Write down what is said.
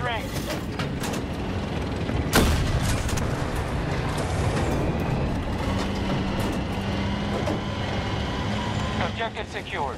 strength. Objective secured.